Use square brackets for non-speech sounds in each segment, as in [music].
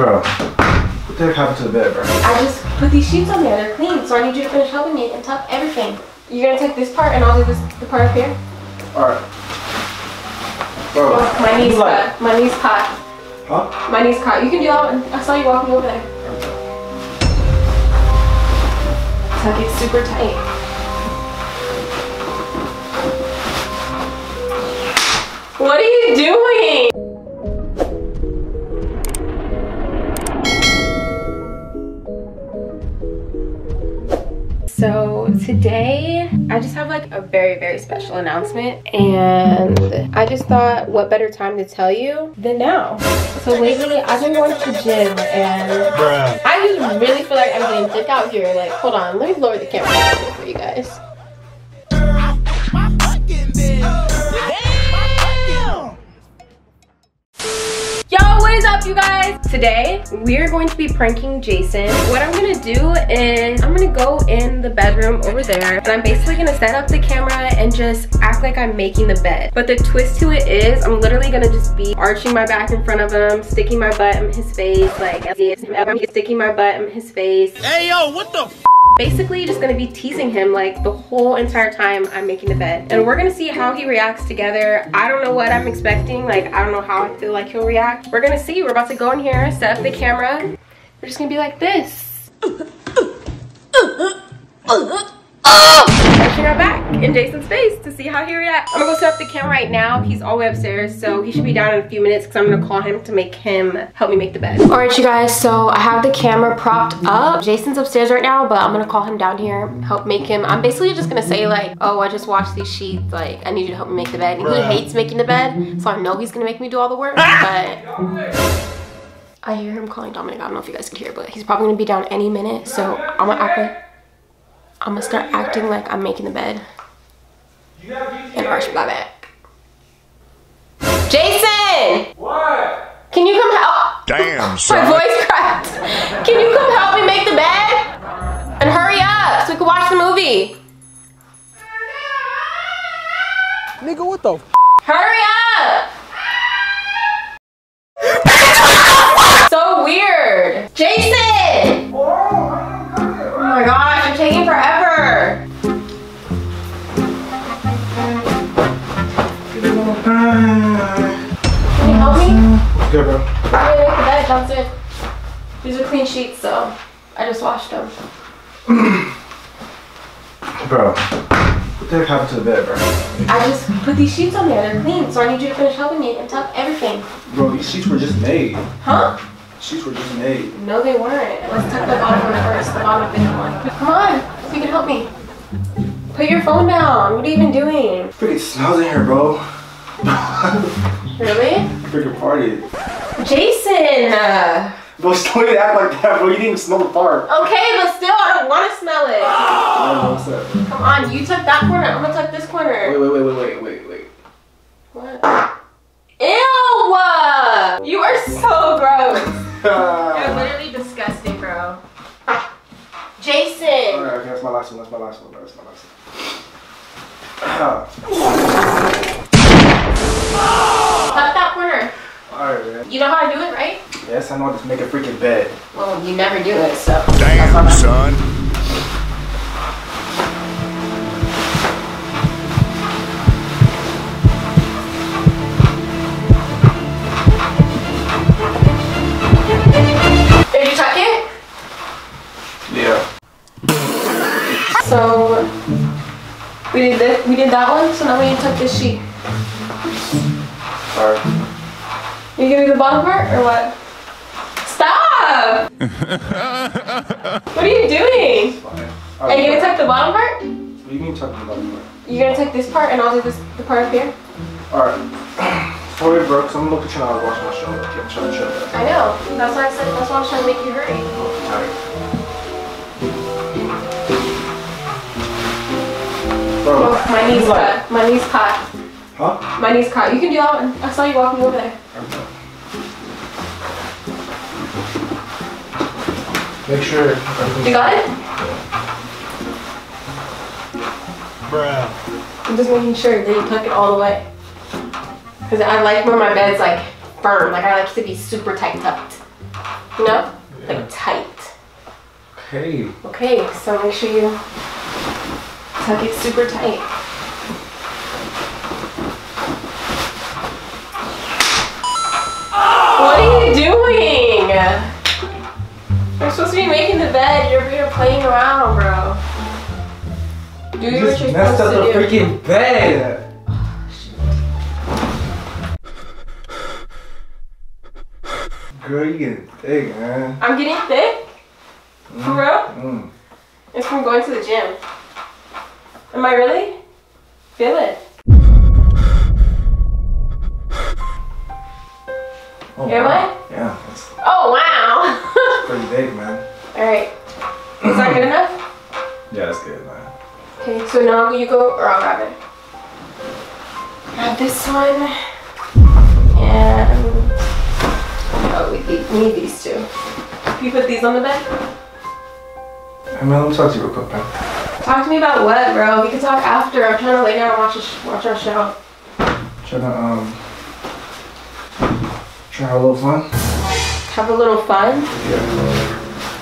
Bro, what the heck happened to the bed, bro? I just put these sheets on there. They're clean, so I need you to finish helping me and tuck everything. You're gonna take this part and I'll do this the part up here. Alright. Bro, Oh, my knee's like- cut. My knee's caught. Huh? My knee's caught. You can do that one. I saw you walking over there. Tuck it super tight. What are you doing? Like a very very special announcement and I just thought what better time to tell you than now. So lately I've been going to the gym and Bruh. I just really feel like I'm getting thick out here. Like hold on, let me lower the camera a little bit for you guys. Up you guys? Today, we're going to be pranking Jason. What I'm gonna do is, I'm gonna go in the bedroom over there and I'm basically gonna set up the camera and just act like I'm making the bed. But the twist to it is, I'm literally gonna just be arching my back in front of him, sticking my butt in his face, like, I'm sticking my butt in his face. Hey yo, what the Basically, just gonna be teasing him like the whole entire time I'm making the bed. And we're gonna see how he reacts together. I don't know what I'm expecting. Like, I don't know how I feel like he'll react. We're gonna see. We're about to go in here, set up the camera. We're just gonna be like this. Touching our back in Jason's face to see how he reacts. I'm gonna go set up the camera right now. He's all the way upstairs, so he should be down in a few minutes because I'm gonna call him to make him help me make the bed. All right, you guys, so I have the camera propped up. Jason's upstairs right now, but I'm gonna call him down here, help make him. I'm basically just gonna say like, oh, I just washed these sheets. Like, I need you to help me make the bed. And he hates making the bed, so I know he's gonna make me do all the work, ah! but I hear him calling Dominic. I don't know if you guys can hear, but he's probably gonna be down any minute. So I'm gonna act like I'm gonna start acting like I'm making the bed and arch my back. Jason! What? Can you come help? Damn, [laughs] My voice cracked. Can you come help me make the bed? And hurry up so we can watch the movie. Nigga, what the Good, bro. Gonna make the bed downstairs. These are clean sheets, so I just washed them. [clears throat] Bro, what the heck happened to the bed, bro? I just put these sheets on there. They're clean, so I need you to finish helping me and tuck everything. Bro, these sheets were just made. Huh? Sheets were just made. No, they weren't. Let's tuck the bottom one first. The bottom big one. Come on, so you can help me. Put your phone down. What are you even doing? Freaking smells in here, bro. [laughs] Really? Freaking party. Jason! Uh, Bro, don't act like that, bro. You didn't even smell the fart. okay, but still, I don't want to smell it. [gasps] Yeah. Come on, you took that corner. I'm gonna tuck this Wait, corner. wait, wait, wait, wait, wait, wait. What? Ew! You are so gross. [laughs] You're literally disgusting, bro. Jason! Alright, okay, that's my last one. That's my last one. That's my last one. [clears throat] [laughs] Alright, man. You know how to do it, right? Yes, I know how to make a freaking bed. Well, you never do it, so. Damn, son. Did you tuck it? Yeah. So we did this, we did that one. So now we need to tuck this sheet. Alright. You give me the bottom part or what? Stop! what are you doing? Are you gonna tuck the bottom part? What do you mean tucking the bottom part? You're gonna tuck this part and I'll do this the part up here. Alright. Sorry, bro, I'm gonna look at you and watch my show. I'm trying to man. I know. That's why I said that's why I was trying to make you hurry. I'm Oh, my knee's cut. My knee's caught. Huh? My knee's caught. You can do that one. I saw you walking over there. Make sure You got it? Bruh. I'm just making sure that you tuck it all the way. Cause I like when my bed's like firm. Like I like to be super tight tucked. No? Like tight. Okay. Okay, so make sure you tuck it super tight. Playing around, bro. Do You what you're messed up the do. freaking bed. Girl, you getting thick, man. I'm getting thick. For real? Mm. It's from going to the gym. Am I really? Feel it. Oh, Am wow. Yeah, that's Oh wow. [laughs] pretty big, man. All right. Is that good enough? Yeah, that's good, man. Okay, so now you go, or I'll grab it. Grab this one. And oh, we need- these two. Can you put these on the bed? Hey, man, let me talk to you real quick, man. Talk to me about what, bro? We can talk after. I'm trying to lay down and watch a sh- watch our show. Trying to, um, try to have a little fun. Have a little fun. Yeah.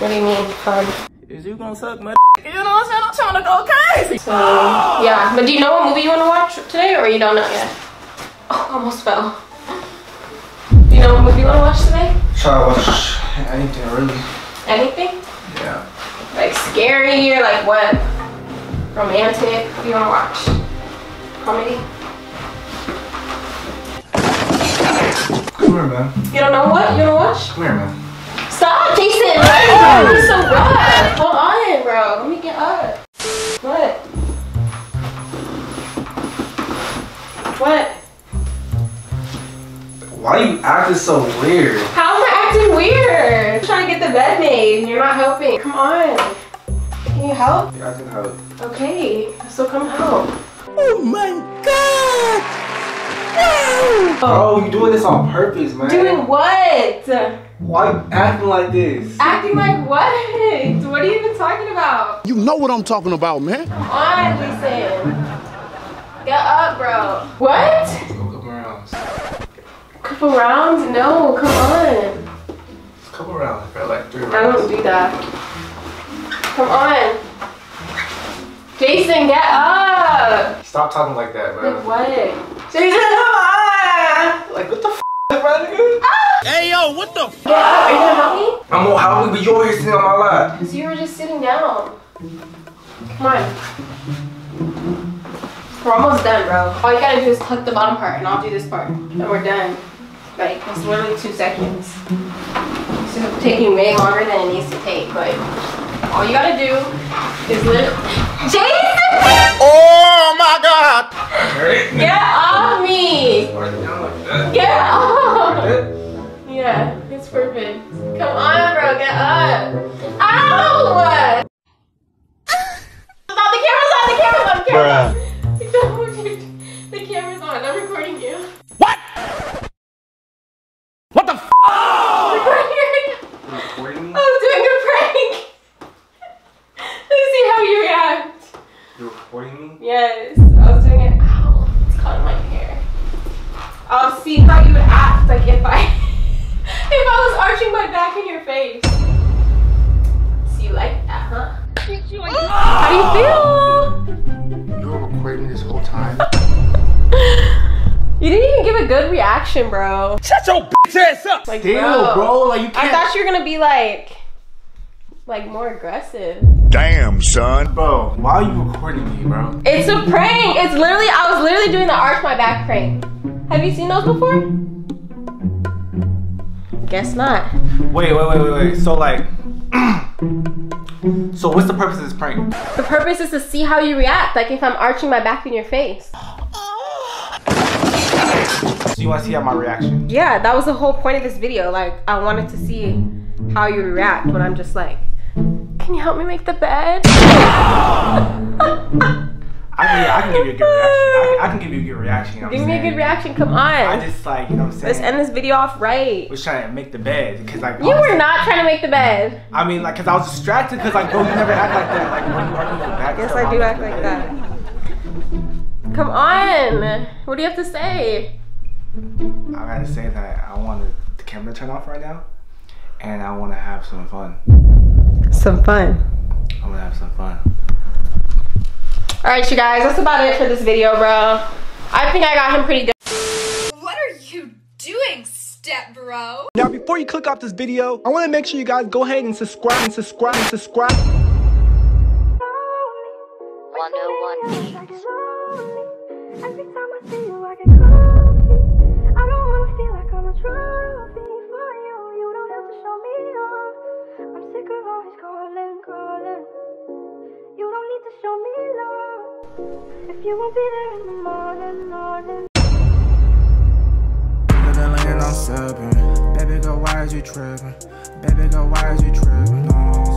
What do you mean fun? Is you gonna suck my You know what I'm saying? I'm trying to go crazy. So yeah, but do you know what movie you want to watch today, or you don't know yet? Oh, almost fell. Do you know what movie you want to watch today? Try to watch anything, really. Anything? Yeah. Like scary or like what? Romantic? What do you want to watch? Comedy? Come here, man. You don't know what you want to watch? Come here, man. Stop, Jason! Why are you so rough? Hold on, bro. Let me get up. What? What? Why are you acting so weird? How am I acting weird? I'm trying to get the bed made and you're not helping. Come on. Can you help? Yeah, I can help. Okay, so come help. Oh my god! Oh, you're doing this on purpose, man. Doing what? Why acting like this? Acting like what? [laughs] What are you even talking about? You know what I'm talking about, man. Come on, Jason. Get up, bro. What? Go couple rounds. Couple rounds? No, come on. Couple rounds, bro. Like three I rounds. don't do that. Come on. Jason, get up. Stop talking like that, bro. Like what? Jason, come on. Like, what the f, bro, nigga? Ah! Hey yo, what the f? Get up. Are you gonna help me? I'm gonna help you, but you over here sitting on my lap. Because you were just sitting down. Come on. We're almost done, bro. All you gotta do is tuck the bottom part, and I'll do this part. And we're done. Like, it's literally two seconds. It's taking way longer than it needs to take, but all you gotta do is literally. Jason! Oh my god! Get off me! down like that. Get off! Yeah, it's perfect. Come on, bro, get up. Ow! How do you feel? You were recording this whole time. [laughs] You didn't even give a good reaction, bro. Shut your bitch ass up! Like, Damn, bro. Like, you can't. I thought you were gonna be like, like more aggressive. Damn, son. Bro, why are you recording me, bro? It's a prank. It's literally, I was literally doing the arch my back prank. Have you seen those before? Guess not. Wait, wait, wait, wait, wait. So, like. [clears throat] so, what's the purpose of this prank? The purpose is to see how you react, like if I'm arching my back in your face. So, you wanna see how my reaction? Yeah, that was the whole point of this video. Like, I wanted to see how you react when I'm just like, can you help me make the bed? [laughs] I can, I can give you a good reaction. I can, I can give you a good reaction. You know Give me a good reaction, come on. I just, like, you know what I'm saying? Let's end this video off right. was trying to make the bed because like You were not trying to make the bed. I mean like because I was distracted because like bro you never act like that like when you argue your back. Yes, I do act like that. Come on. What do you have to say? I gotta say that I want the camera to turn off right now, and I want to have some fun. Some fun. I'm gonna have some fun. All right, you guys, that's about it for this video, bro. I think I got him pretty good. What are you doing, step bro? Now, before you click off this video, I want to make sure you guys go ahead and subscribe and subscribe and subscribe. 101 Beats. Every time I see you, I get coffee. I don't wanna feel like I'm a trophy for you. You don't have to show me off. I'm sick of always calling, calling. You don't need to show me love. If you won't be there in the morning, morning. Nigga laying on seven. Baby girl, why is you tripping? Baby girl, why is you tripping?